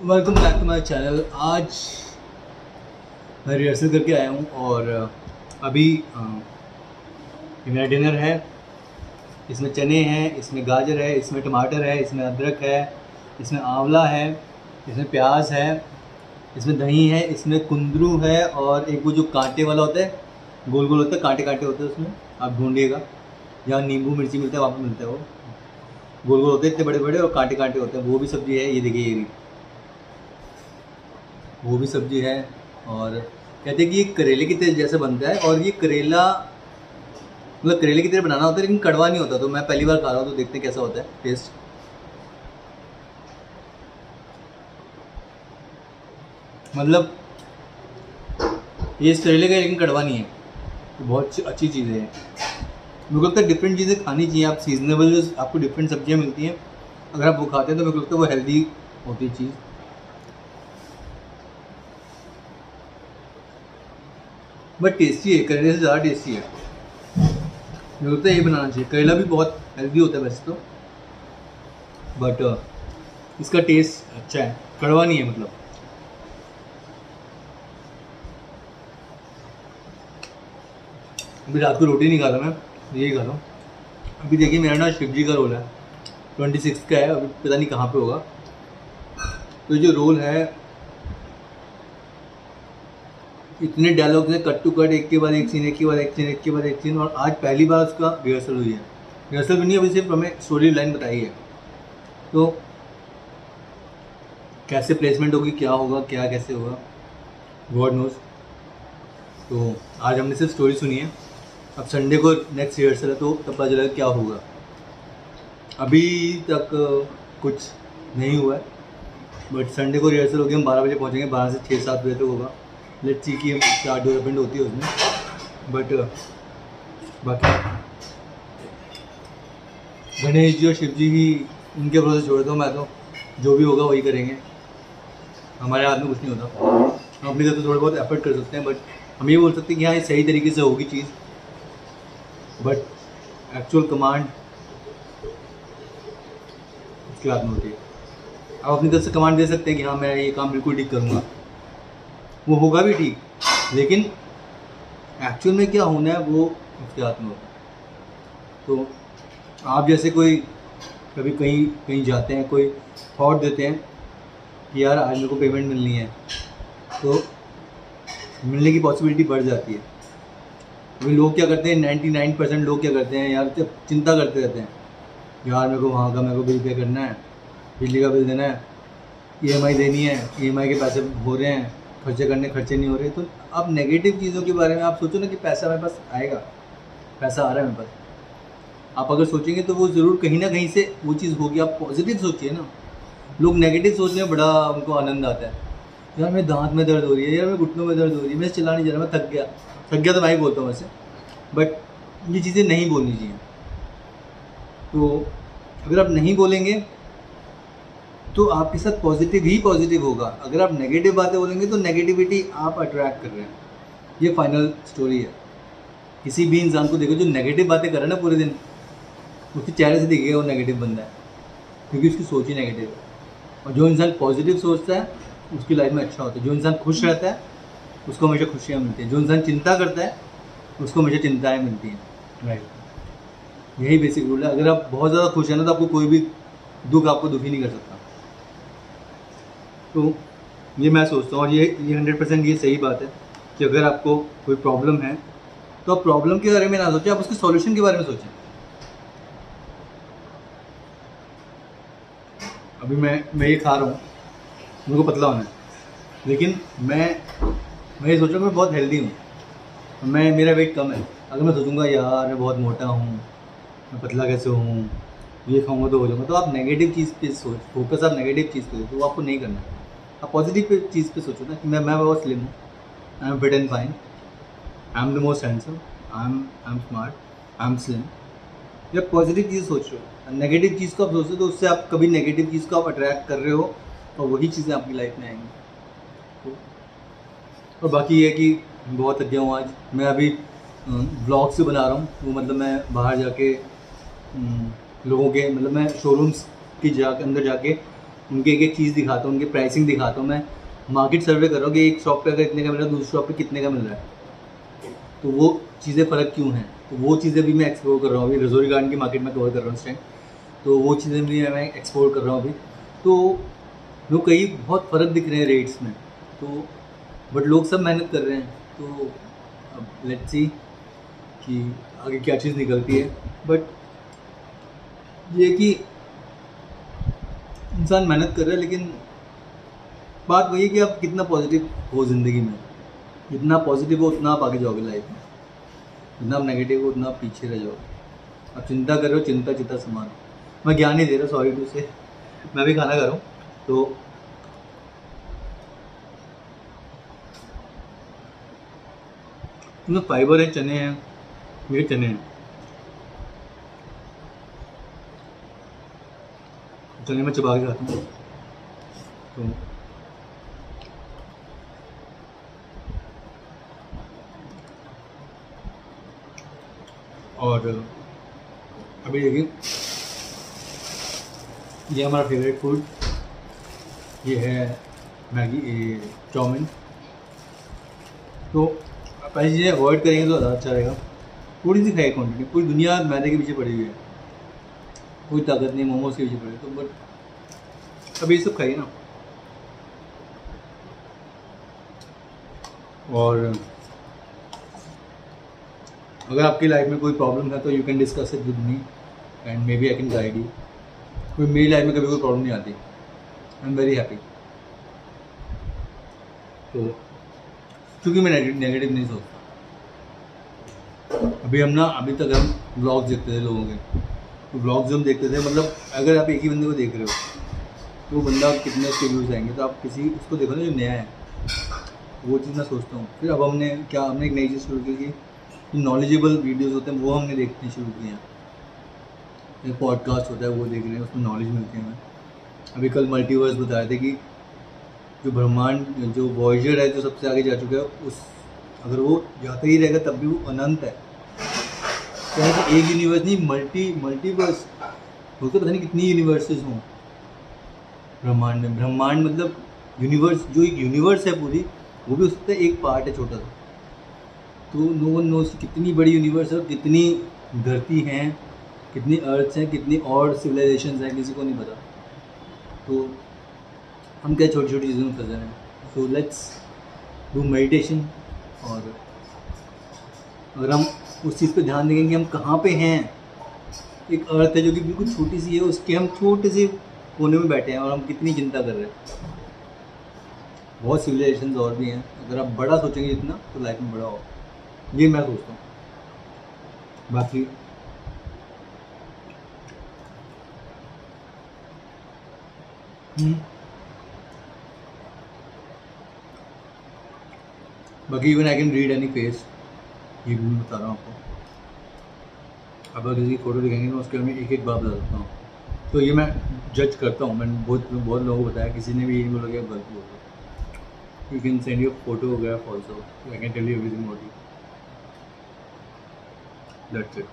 Welcome back to my channel आज मैं rehearsal करके आया हूँ और अभी ये मेरा डिनर है। इसमें चने हैं, इसमें गाजर है, इसमें टमाटर है, इसमें अदरक है, इसमें आंवला है, इसमें प्याज है, इसमें दही है, इसमें कुंदरू है और एक वो जो कांटे वाला होता है गोल गोल होता है कांटे कांटे होते हैं उसमें, आप ढूंढिएगा। जहाँ नींबू, मिर्ची मिलता है, वहाँ पे मिलता है वो। गोल गोल होते हैं, इतने बड़े बड़े और कांटे कांटे होते हैं, वो भी सब्ज़ी है, ये देखिए, ये भी। वो भी सब्ज़ी है और कहते हैं कि ये करेले की तरह जैसे बनता है और ये करेला मतलब करेले की तरह बनाना होता है, लेकिन कड़वा नहीं होता तो मैं पहली बार खा रहा हूँ तो देखते हैं कैसा होता है टेस्ट मतलब ये करेले का लेकिन कड़वा नहीं है तो बहुत अच्छी- चीज़ है। मेरे को लगता है डिफरेंट चीज़ें खानी चाहिए, आप सीजनेबल जो आपको डिफरेंट सब्ज़ियाँ मिलती हैं, अगर आप वो खाते हैं तो मेरे को लगता है वो हेल्दी होती है चीज़ बट टेस्टी है, करेले से ज़्यादा टेस्टी है। मेरे को लगता है ये बनाना चाहिए। करेला भी बहुत हेल्दी होता है वैसे तो। बट इसका टेस्ट अच्छा है। कड़वा नहीं है मतलब। अभी रात को रोटी नहीं खा रहा मैं यही खा रहा हूँ। अभी देखिए, मेरा ना शिव जी का रोल है। ट्वेंटी सिक्स का है, अभी पता नहीं कहाँ पे होगा। तो जो रोल है इतने डायलॉग हैं कट टू कट एक के बाद एक सीन एक के बाद एक सीन एक के बाद एक सीन और आज पहली बार उसका रिहर्सल हुई है। रिहर्सल भी नहीं, अभी सिर्फ़ हमें स्टोरी लाइन बताई है। तो कैसे प्लेसमेंट होगी, क्या होगा, क्या कैसे होगा गॉड नोज़ तो आज हमने सिर्फ़ स्टोरी सुनी है। अब संडे को नेक्स्ट रिहर्सल है तो तब पता चलेगा क्या होगा। अभी तक कुछ नहीं हुआ है बट संडे को रिहर्सल होगी, हम बारह बजे पहुँचेंगे, बारह से छः सात बजे तक होगा। लेट्स सी कि क्या डेवलपमेंट होती है उसमें। बट बाकी गणेश जी और शिव जी ही उनके भरोसे छोड़ दो, मैं तो जो भी होगा वही करेंगे। हमारे हाथ में कुछ नहीं होता। हम अपनी तरफ़ से थोड़ा बहुत एफर्ट कर सकते हैं बट हम ये बोल सकते हैं कि हाँ ये सही तरीके से होगी चीज़। बट एक्चुअल कमांड उसके हाथ में होती है। आप अपनी तरफ़ से कमांड दे सकते हैं कि हाँ मैं ये काम बिल्कुल ठीक करूँगा। वो होगा भी ठीक। लेकिन एक्चुअल में क्या होना है, वो उसके हाथ में होता है तो आप जैसे कोई कभी कहीं कहीं जाते हैं, कोई थॉट देते हैं कि यार आज मेरे को पेमेंट मिलनी है तो मिलने की पॉसिबिलिटी बढ़ जाती है। अभी लोग क्या करते हैं नाइन्टी नाइन परसेंट लोग क्या करते हैं, यार चिंता करते रहते हैं, यार मेरे को वहाँ का मेरे को बिल पे करना है, बिजली का बिल देना है ईएमआई देनी है ईएमआई के पैसे हो रहे हैं खर्चे करने खर्चे नहीं हो रहे तो आप नेगेटिव चीज़ों के बारे में आप सोचो ना कि पैसा मेरे पास आएगा। पैसा आ रहा है मेरे पास। आप अगर सोचेंगे तो वो ज़रूर कहीं ना कहीं से वो चीज़ होगी। आप पॉजिटिव सोचिए ना। लोग नेगेटिव सोचने में बड़ा उनको आनंद आता है। यार, मेरे दांत में दर्द हो रही है, यार, मेरे घुटनों में दर्द हो रही है मैं चला नहीं जा रहा मैं थक गया। थक गया तो मैं ही बोलता हूँ वैसे। बट ये चीज़ें नहीं बोलनी चाहिए। तो अगर आप नहीं बोलेंगे तो आपके साथ पॉजिटिव ही पॉजिटिव होगा। अगर आप नेगेटिव बातें बोलेंगे तो नेगेटिविटी आप अट्रैक्ट कर रहे हैं। ये फाइनल स्टोरी है। किसी भी इंसान को देखो जो नेगेटिव बातें कर रहा है ना पूरे दिन उसके चेहरे से दिखेगा वो नेगेटिव बंदा है। क्योंकि उसकी सोच ही नेगेटिव है। और जो इंसान पॉजिटिव सोचता है उसकी लाइफ में अच्छा होता है। जो इंसान खुश रहता है उसको हमेशा खुशियाँ मिलती हैं। जो इंसान चिंता करता है उसको हमेशा चिंताएँ मिलती हैं। राइट यही बेसिक रूल है। अगर आप बहुत ज़्यादा खुश हैं ना तो आपको कोई भी दुख आपको दुखी नहीं कर सकता। तो ये मैं सोचता हूँ और ये ये हंड्रेड परसेंट ये सही बात है कि अगर आपको कोई प्रॉब्लम है तो आप प्रॉब्लम के बारे में ना सोचें, आप उसके सॉल्यूशन के बारे में सोचें। अभी मैं मैं ये खा रहा हूँ, मेरे को पतला होना है, लेकिन मैं मैं ये सोच मैं बहुत हेल्दी हूँ मैं, मेरा वेट कम है। अगर मैं सोचूँगा, यार, मैं बहुत मोटा हूँ, मैं पतला कैसे हूँ, ये खाऊँगा तो हो जाऊँगा। तो आप नेगेटिव चीज़ पे सोच फोकस आप नेगेटिव चीज़ पे तो आपको नहीं करना। है आप पॉजिटिव चीज़ पे सोचो ना कि मैं मैं बहुत स्लिम हूँ। I am fit and fine I am the most handsome I am I am smart I am slim जब पॉजिटिव चीज़ सोच रहे हो नेगेटिव चीज़ को आप सोचते हो तो उससे आप कभी नेगेटिव चीज़ को आप अट्रैक्ट कर रहे हो और वही चीज़ें आपकी लाइफ में आएँगी। तो और बाकी ये कि बहुत थक हूँ आज। मैं अभी ब्लॉग से बना रहा हूँ। वो मतलब मैं बाहर जाके लोगों के मतलब मैं शोरूम्स की जा, अंदर जाके उनके एक एक चीज़ दिखाता हूँ, उनके प्राइसिंग दिखाता हूँ मैं। मार्केट सर्वे कर रहा हूँ कि एक शॉप पे अगर इतने का मिल रहा है, दूसरी शॉप पे कितने का मिल रहा है? तो वो चीज़ें फ़र्क क्यों हैं? तो वो चीज़ें भी मैं एक्सप्लोर कर रहा हूँ अभी। रजौरी गार्डन की मार्केट में कवर कर रहा हूँ इस टाइम तो वो चीज़ें भी मैं एक्सप्लोर कर रहा हूँ अभी। तो वो कई बहुत फ़र्क दिख रहे हैं रेट्स में। तो बट लोग सब मेहनत कर रहे हैं। तो अब लेट्स सी कि आगे क्या चीज़ निकलती है। बट ये कि इंसान मेहनत कर रहा है, लेकिन बात वही है कि आप कितना पॉजिटिव हो ज़िंदगी में। जितना पॉजिटिव हो, उतना आप आगे जाओगे लाइफ में। जितना आप नेगेटिव हो, उतना आप पीछे रह जाओगे। आप चिंता कर रहे हो, चिंता चिंता समान मैं ज्ञान नहीं दे रहा सॉरी टू से मैं भी खाना खा रहा हूँ तो फाइबर है, चने हैं, ये चने हैं। चने में चबा के खाता हूँ। तो और अभी देखिए, ये हमारा फेवरेट फ़ूड ये है मैगी चाउमीन। तो पहली चीज़ें अवॉइड करेंगे तो ज़्यादा अच्छा रहेगा। थोड़ी सी खाई क्वान्टिटी पूरी दुनिया मैदे के पीछे पड़ी हुई है। कोई ताकत नहीं, मोमोज के पीछे पड़े। तो बट अभी ये सब खाइए ना। और अगर आपकी लाइफ में कोई प्रॉब्लम है तो you can discuss it with me and maybe I can guide you कोई मेरी लाइफ में कभी कोई प्रॉब्लम नहीं आती। आई एम वेरी हैप्पी तो क्योंकि मैं नेगेटिव नहीं सोचता। अभी हम ना, अभी तक हम ब्लॉग्स देखते थे लोगों के। ब्लॉग्स हम देखते थे मतलब अगर आप एक ही बंदे को देख रहे हो तो वो बंदा कितने उसके व्यूज़ आएँगे? तो आप किसी, उसको देखो ना जो नया है। वो चीज़ मैं सोचता हूँ। फिर अब हमने क्या, हमने एक नई चीज़ शुरू की कि नॉलेजेबल वीडियोज़ होते हैं, वो हमने देखने शुरू किए हैं। पॉडकास्ट होता है, वो देख रहे हैं, उसमें नॉलेज मिलती है हमें। अभी कल मल्टीवर्स बताए थे कि जो ब्रह्मांड, जो वॉयजर है, जो सबसे आगे जा चुका है, उस, अगर वो जाता ही रहेगा, तब भी वो अनंत है। तो कि एक यूनिवर्स नहीं मल्टी मल्टीवर्स बोलते पता नहीं कितनी यूनिवर्सेस हों। ब्रह्मांड में, ब्रह्मांड मतलब यूनिवर्स जो एक यूनिवर्स है पूरी, वो भी उसका एक पार्ट है छोटा सा। तो नो वन नोस कितनी बड़ी यूनिवर्स है और कितनी धरती हैं, कितनी अर्थ्स हैं, कितनी और सिविलाइजेशन हैं, किसी को नहीं पता। तो हम क्या छोटी छोटी चीज़ों में फंसे हैं सो लेट्स डू मेडिटेशन और अगर हम उस चीज़ पे ध्यान देंगे कि हम कहाँ पे हैं। एक अर्थ है जो कि बिल्कुल छोटी सी है, उसके हम छोटे से कोने में बैठे हैं और हम कितनी चिंता कर रहे हैं। बहुत सिविलाइजेशन और भी हैं। अगर आप बड़ा सोचेंगे जितना तो लाइफ में बड़ा हो ये मैं सोचता हूँ। बाकी हम्म। बाकी even I can read any face ये भी बता रहा हूँ आपको। अगर किसी फ़ोटो दिखाएँगे तो उसके मैं एक एक बात बता देता हूँ। तो ये मैं जज करता हूँ। मैंने बहुत बहुत लोगों को बताया, किसी ने भी ये बोला गया गलत बोल you can send your photograph also I can tell you everything about you that's it